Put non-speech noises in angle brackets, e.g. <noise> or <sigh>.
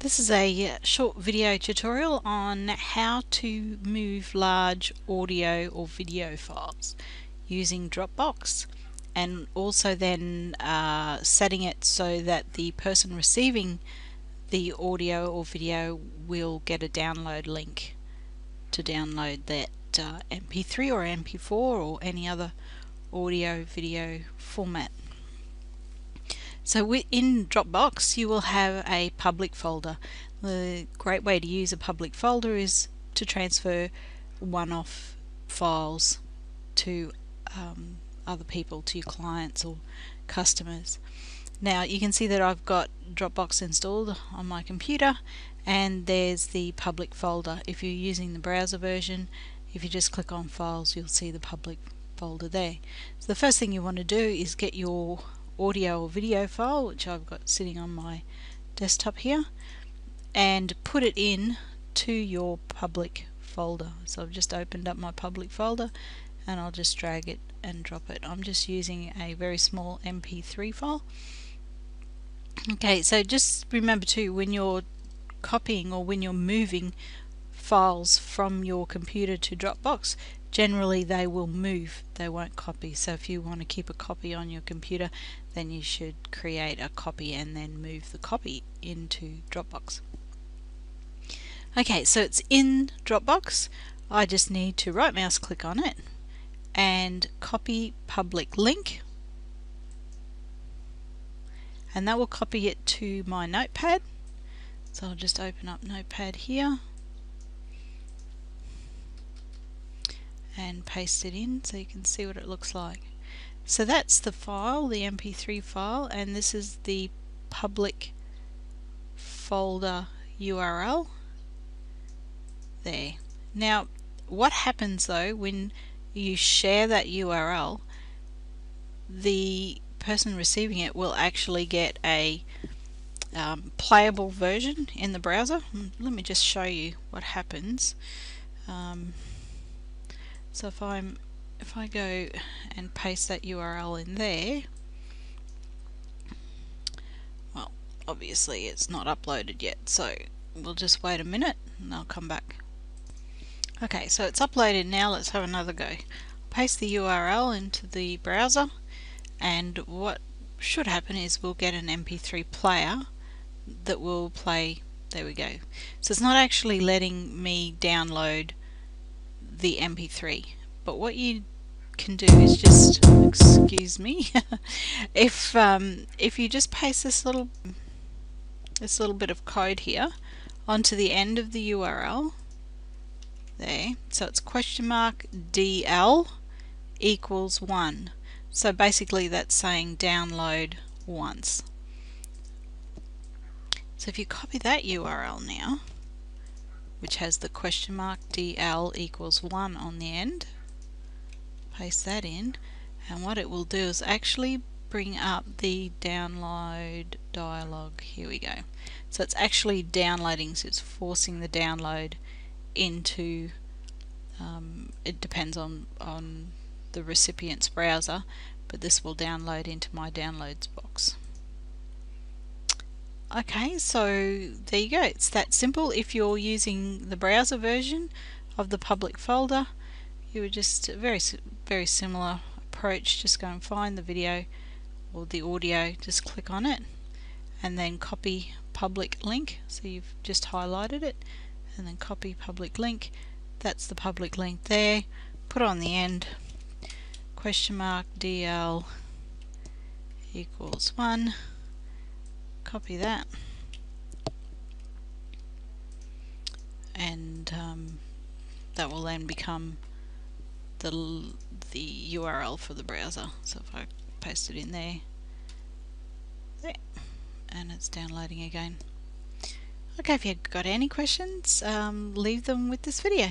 This is a short video tutorial on how to move large audio or video files using Dropbox and also then uh, setting it so that the person receiving the audio or video will get a download link to download that uh, MP3 or MP4 or any other audio video format. So in Dropbox you will have a public folder. The great way to use a public folder is to transfer one-off files to um, other people, to your clients or customers. Now you can see that I've got Dropbox installed on my computer and there's the public folder. If you're using the browser version, if you just click on files you'll see the public folder there. So the first thing you want to do is get your audio or video file which I've got sitting on my desktop here and put it in to your public folder. So I've just opened up my public folder and I'll just drag it and drop it. I'm just using a very small mp3 file. Okay so just remember too when you're copying or when you're moving files from your computer to Dropbox generally they will move. They won't copy. So if you want to keep a copy on your computer then you should create a copy and then move the copy into Dropbox. Okay so it's in Dropbox. I just need to right mouse click on it and copy public link. And that will copy it to my notepad. So I'll just open up notepad here and paste it in so you can see what it looks like. So that's the file, the mp3 file, and this is the public folder URL there. Now what happens though when you share that URL the person receiving it will actually get a um, playable version in the browser. Let me just show you what happens. Um, so if I'm if I go and paste that URL in there well obviously it's not uploaded yet so we'll just wait a minute and I'll come back. Okay so it's uploaded now. Let's have another go. Paste the URL into the browser and what should happen is we'll get an mp3 player that will play there we go. So it's not actually letting me download the MP3 but what you can do is just excuse me <laughs> if um, if you just paste this little this little bit of code here onto the end of the URL there so it's question mark DL equals 1 so basically that's saying download once so if you copy that URL now which has the question mark DL equals 1 on the end. Paste that in and what it will do is actually bring up the download dialog. Here we go. So it's actually downloading, so it's forcing the download into, um, it depends on, on the recipient's browser, but this will download into my downloads box. Okay, so there you go. It's that simple. If you're using the browser version of the public folder, you would just very very similar approach. Just go and find the video or the audio. Just click on it, and then copy public link. So you've just highlighted it, and then copy public link. That's the public link there. Put on the end. Question mark DL equals one copy that and um, that will then become the, the URL for the browser. So if I paste it in there, and it's downloading again. Okay if you've got any questions um, leave them with this video